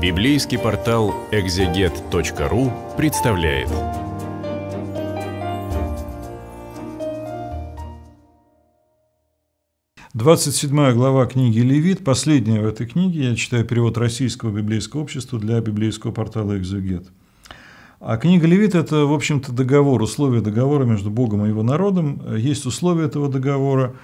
Библейский портал экзегет.ру представляет. Двадцать седьмая глава книги Левит, последняя в этой книге, я читаю перевод Российского библейского общества для библейского портала «Экзегет». А книга Левит – это, в общем-то, договор, условия договора между Богом и его народом. Есть условия этого договора.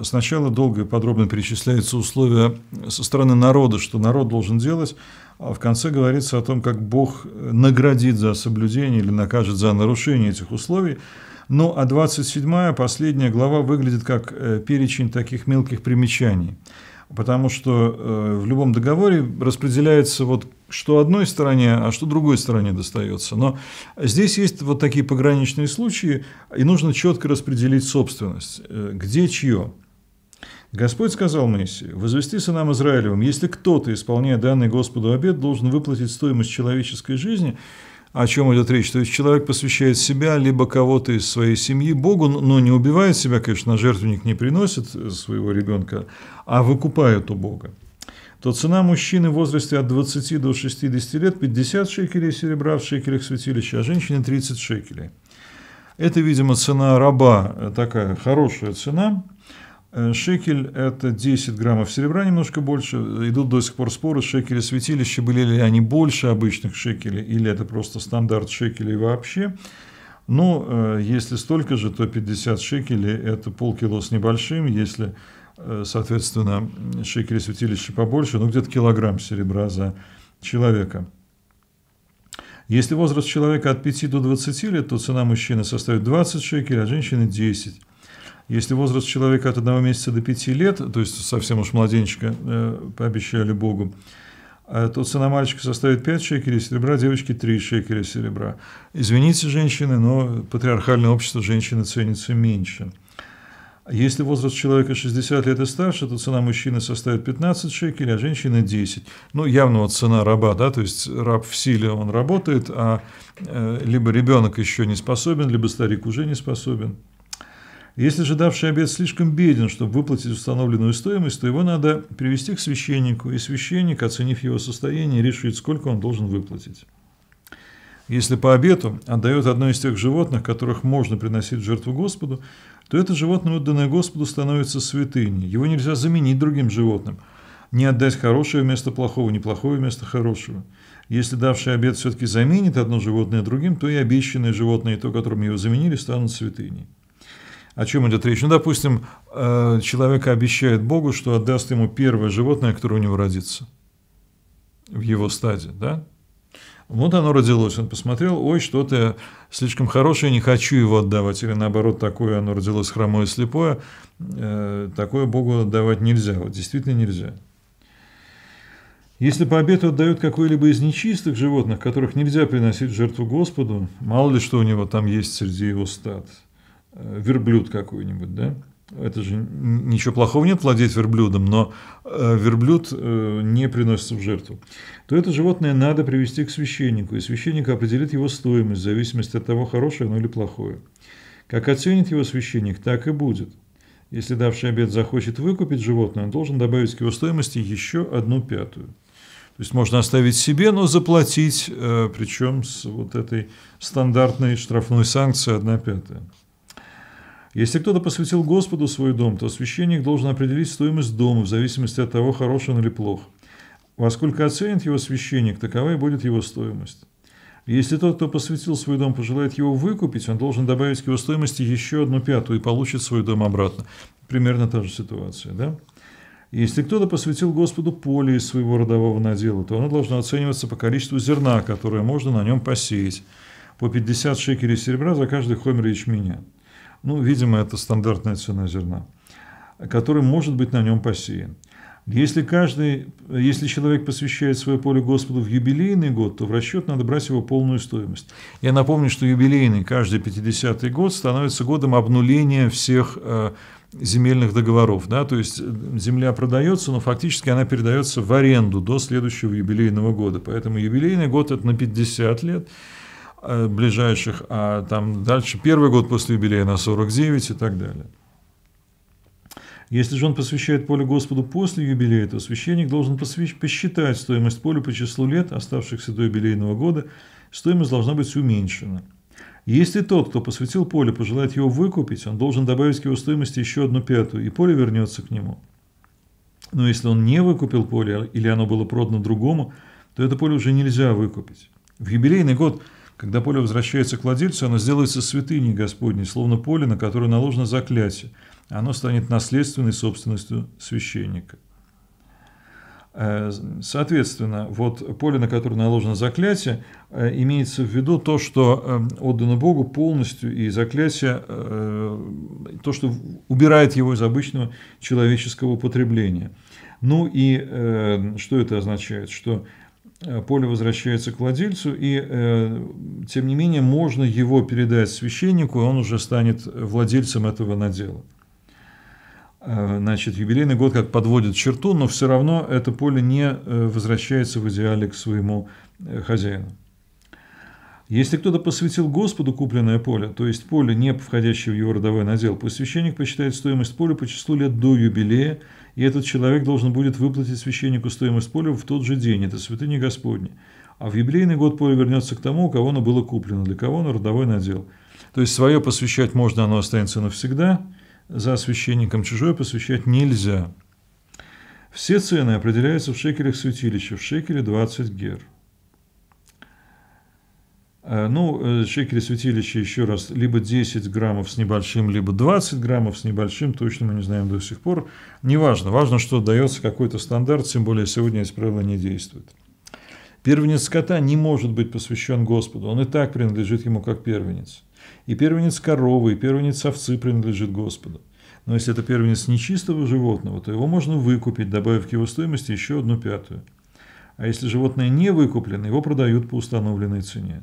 Сначала долго и подробно перечисляются условия со стороны народа, что народ должен делать, а в конце говорится о том, как Бог наградит за соблюдение или накажет за нарушение этих условий. Ну, а 27-я, последняя глава, выглядит как э, перечень таких мелких примечаний – потому что э, в любом договоре распределяется вот что одной стороне, а что другой стороне достается. Но здесь есть вот такие пограничные случаи, и нужно четко распределить собственность, э, где чье. Господь сказал Моисею, «Возвести сынам Израилевым, если кто-то, исполняя данный Господу обет, должен выплатить стоимость человеческой жизни, о чем идет речь. То есть человек посвящает себя, либо кого-то из своей семьи Богу, но не убивает себя, конечно, жертвенник не приносит своего ребенка, а выкупает у Бога. То цена мужчины в возрасте от 20 до 60 лет 50 шекелей серебра в шекелях святилища, а женщине 30 шекелей. Это, видимо, цена раба, такая хорошая цена, Э, шекель – это 10 граммов серебра, немножко больше. Идут до сих пор споры, шекели святилища, были ли они больше обычных шекелей, или это просто стандарт шекелей вообще. Но ну, э, если столько же, то 50 шекелей – это полкило с небольшим. Если, э, соответственно, шекели святилища побольше, ну, где-то килограмм серебра за человека. Если возраст человека от 5 до 20 лет, то цена мужчины составит 20 шекелей, а женщины – 10. Если возраст человека от одного месяца до пяти лет, то есть совсем уж младенчика э, пообещали Богу, э, то цена мальчика составит 5 шекелей серебра, девочки 3 шекеля серебра. Извините, женщины, но патриархальное общество женщины ценится меньше. Если возраст человека 60 лет и старше, то цена мужчины составит 15 шекелей, а женщины 10. Ну, явно вот цена раба, да, то есть раб в силе, он работает, а э, либо ребенок еще не способен, либо старик уже не способен. Если же давший обед слишком беден, чтобы выплатить установленную стоимость, то его надо привести к священнику, и священник, оценив его состояние, решит, сколько он должен выплатить. Если по обету отдает одно из тех животных, которых можно приносить в жертву Господу, то это животное, отданное Господу, становится святыней. Его нельзя заменить другим животным. Не отдать хорошее вместо плохого, не плохое вместо хорошего. Если давший обед все-таки заменит одно животное другим, то и обещанное животное, и то, которым его заменили, станут святыней. О чем идет речь? Ну, допустим, э, человек обещает Богу, что отдаст ему первое животное, которое у него родится в его стаде, да? Вот оно родилось, он посмотрел, ой, что-то слишком хорошее, не хочу его отдавать, или наоборот, такое оно родилось хромое и слепое, э, такое Богу отдавать нельзя, вот действительно нельзя. Если по обету отдают какое-либо из нечистых животных, которых нельзя приносить в жертву Господу, мало ли что у него там есть среди его стад – верблюд какой-нибудь, да? Это же ничего плохого нет владеть верблюдом, но э, верблюд э, не приносится в жертву. То это животное надо привести к священнику, и священник определит его стоимость в зависимости от того, хорошее оно или плохое. Как оценит его священник, так и будет. Если давший обед захочет выкупить животное, он должен добавить к его стоимости еще одну пятую. То есть можно оставить себе, но заплатить, причем с вот этой стандартной штрафной санкцией одна пятая. Если кто-то посвятил Господу свой дом, то священник должен определить стоимость дома в зависимости от того, хорош он или плох. Во сколько оценит его священник, такова и будет его стоимость. Если тот, кто посвятил свой дом, пожелает его выкупить, он должен добавить к его стоимости еще одну пятую и получит свой дом обратно. Примерно та же ситуация, да? Если кто-то посвятил Господу поле из своего родового надела, то оно должно оцениваться по количеству зерна, которое можно на нем посеять, по 50 шекелей серебра за каждый хомер ячменя. Ну, видимо, это стандартная цена зерна, который может быть на нем посеян. Если, каждый, если человек посвящает свое поле Господу в юбилейный год, то в расчет надо брать его полную стоимость. Я напомню, что юбилейный каждый 50-й год становится годом обнуления всех э, земельных договоров. Да? То есть э, земля продается, но фактически она передается в аренду до следующего юбилейного года. Поэтому юбилейный год – это на 50 лет – ближайших, а там дальше первый год после юбилея на 49 и так далее. Если же он посвящает поле Господу после юбилея, то священник должен посчитать стоимость поля по числу лет, оставшихся до юбилейного года, стоимость должна быть уменьшена. Если тот, кто посвятил поле, пожелает его выкупить, он должен добавить к его стоимости еще одну пятую, и поле вернется к нему. Но если он не выкупил поле или оно было продано другому, то это поле уже нельзя выкупить. В юбилейный год, когда поле возвращается к владельцу, оно сделается святыней Господней, словно поле, на которое наложено заклятие. Оно станет наследственной собственностью священника. Э, соответственно, вот поле, на которое наложено заклятие, э, имеется в виду то, что э, отдано Богу полностью, и заклятие, то, что убирает его из обычного человеческого употребления. Ну и что это означает? Что поле возвращается к владельцу, и тем не менее можно его передать священнику, и он уже станет владельцем этого надела. Э, значит, юбилейный год как подводит черту, но все равно это поле не э, возвращается в идеале к своему э, хозяину. Если кто-то посвятил Господу купленное поле, то есть поле, не входящее в его родовой надел, пусть священник посчитает стоимость поля по числу лет до юбилея, и этот человек должен будет выплатить священнику стоимость поля в тот же день, это святыня Господня. А в юбилейный год поле вернется к тому, у кого оно было куплено, для кого оно родовой надел. То есть свое посвящать можно, оно останется навсегда – за священником чужое посвящать нельзя. Все цены определяются в шекелях святилища, в шекеле 20 гер. А, ну, э, шекели святилища, еще раз, либо 10 граммов с небольшим, либо 20 граммов с небольшим, точно мы не знаем до сих пор. Неважно, важно, что дается какой-то стандарт, тем более сегодня эти правила не действуют. Первенец скота не может быть посвящен Господу, он и так принадлежит ему как первенец. И первенец коровы, и первенец овцы принадлежит Господу. Но если это первенец нечистого животного, то его можно выкупить, добавив к его стоимости еще одну пятую. А если животное не выкуплено, его продают по установленной цене.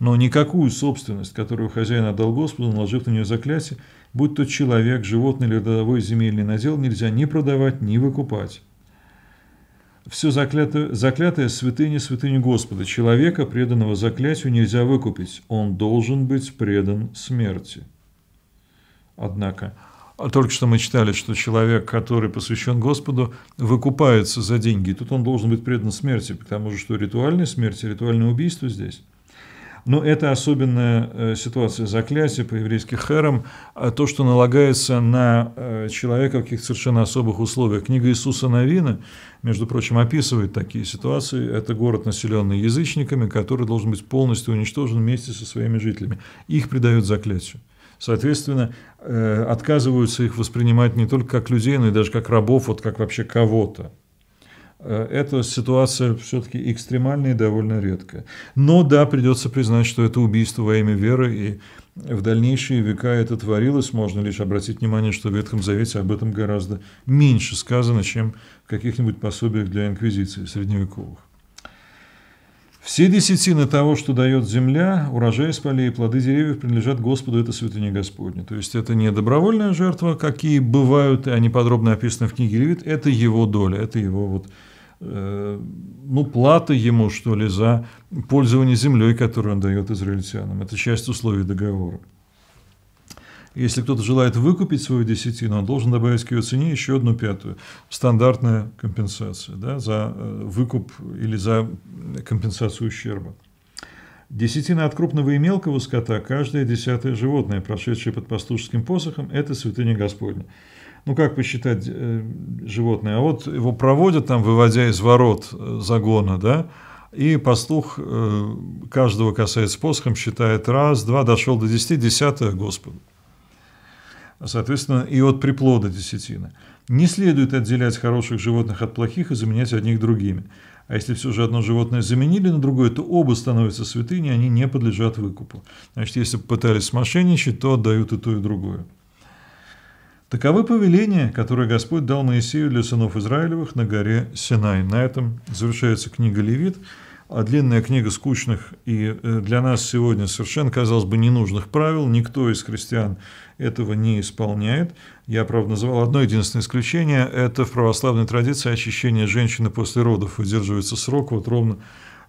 Но никакую собственность, которую хозяин отдал Господу, наложив на нее заклятие, будь то человек, животное или родовой земельный надел, нельзя ни продавать, ни выкупать все заклятое, заклятое святыня святыню Господа. Человека, преданного заклятию, нельзя выкупить. Он должен быть предан смерти. Однако, а только что мы читали, что человек, который посвящен Господу, выкупается за деньги. Тут он должен быть предан смерти, потому что ритуальная смерть, ритуальное убийство здесь – но это особенная э, ситуация заклятия по-еврейски хером, а то, что налагается на э, человека в каких-то совершенно особых условиях. Книга Иисуса Новина, между прочим, описывает такие ситуации. Это город, населенный язычниками, который должен быть полностью уничтожен вместе со своими жителями. Их предают заклятию. Соответственно, э, отказываются их воспринимать не только как людей, но и даже как рабов, вот как вообще кого-то. Э, эта ситуация все-таки экстремальная и довольно редкая. Но да, придется признать, что это убийство во имя веры, и в дальнейшие века это творилось. Можно лишь обратить внимание, что в Ветхом Завете об этом гораздо меньше сказано, чем в каких-нибудь пособиях для инквизиции средневековых. Все десятины того, что дает земля, урожай из полей и плоды деревьев принадлежат Господу, это святыня Господня. То есть это не добровольная жертва, какие бывают, и они подробно описаны в книге Левит, это его доля, это его вот ну, плата ему, что ли, за пользование землей, которую он дает израильтянам. Это часть условий договора. Если кто-то желает выкупить свою десятину, он должен добавить к ее цене еще одну пятую. Стандартная компенсация да, за э, выкуп или за компенсацию ущерба. Десятина от крупного и мелкого скота, каждое десятое животное, прошедшее под пастушеским посохом, это святыня Господня ну как посчитать э, животное, а вот его проводят там, выводя из ворот э, загона, да, и пастух э, каждого касается посохом, считает раз, два, дошел до десяти, десятое Господу. Соответственно, и от приплода десятины. Не следует отделять хороших животных от плохих и заменять одних другими. А если все же одно животное заменили на другое, то оба становятся святыни, они не подлежат выкупу. Значит, если пытались смошенничать, то отдают и то, и другое. Таковы повеления, которые Господь дал Моисею для сынов Израилевых на горе Синай. На этом завершается книга Левит, а длинная книга скучных и э, для нас сегодня совершенно, казалось бы, ненужных правил. Никто из христиан этого не исполняет. Я, правда, назвал одно единственное исключение. Это в православной традиции очищение женщины после родов. Выдерживается срок вот ровно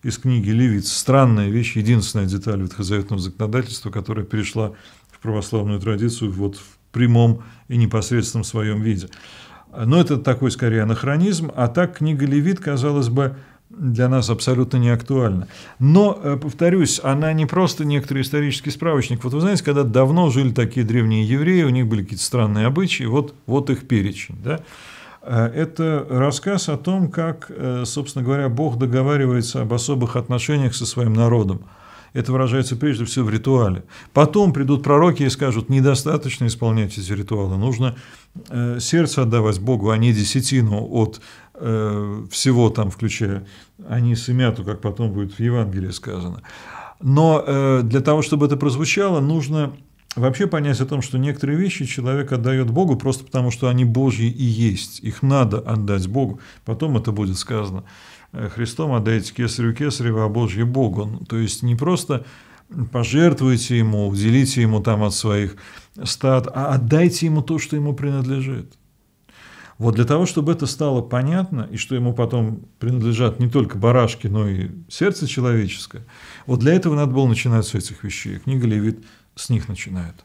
из книги Левит. Странная вещь, единственная деталь ветхозаветного законодательства, которая перешла в православную традицию вот в прямом и непосредственном своем виде. Но это такой скорее анахронизм, а так книга Левит, казалось бы, для нас абсолютно не актуальна. Но, э, повторюсь, она не просто некоторый исторический справочник. Вот вы знаете, когда давно жили такие древние евреи, у них были какие-то странные обычаи, вот, вот их перечень. Да? Э, это рассказ о том, как, э, собственно говоря, Бог договаривается об особых отношениях со своим народом. Это выражается прежде всего в ритуале. Потом придут пророки и скажут, недостаточно исполнять эти ритуалы, нужно э, сердце отдавать Богу, а не десятину от э, всего там, включая анис и мяту, как потом будет в Евангелии сказано. Но э, для того, чтобы это прозвучало, нужно вообще понять о том, что некоторые вещи человек отдает Богу просто потому, что они Божьи и есть. Их надо отдать Богу. Потом это будет сказано. Э, Христом отдайте кесарю кесарева, а Божье Богу. Ну, то есть не просто пожертвуйте ему, уделите ему там от своих стад, а отдайте ему то, что ему принадлежит. Вот для того, чтобы это стало понятно, и что ему потом принадлежат не только барашки, но и сердце человеческое, вот для этого надо было начинать с этих вещей. Книга Левит с них начинает.